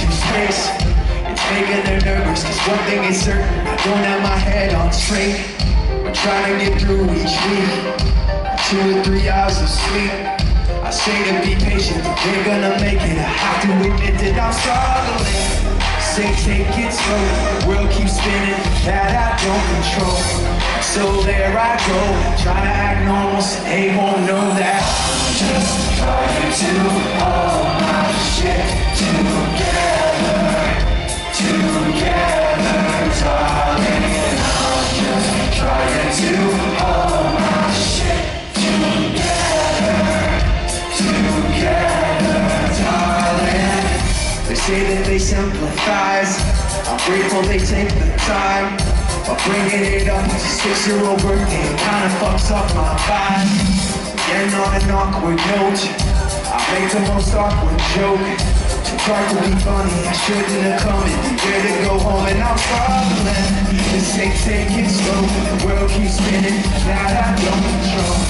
into space. It's making them nervous Cause one thing is certain I don't have my head on straight I'm trying to get through each week. Two or three hours of sleep. I say to be patient But they're gonna make it. I have to admit that I'm struggling. Say take it slow The world keeps spinning That I don't control. So there I go Trying to act normal So they won't know that. I'm just trying to say that they sympathize. I'm grateful they take the time. But bringing it up to six-year-old birthday kinda fucks up my vibe. Getting on an awkward note. I make the most awkward joke. Too dark to be funny. I shouldn't have come in. Here to go home and I'm struggling. This ain't take it slow. The world keeps spinning. That I don't control.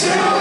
to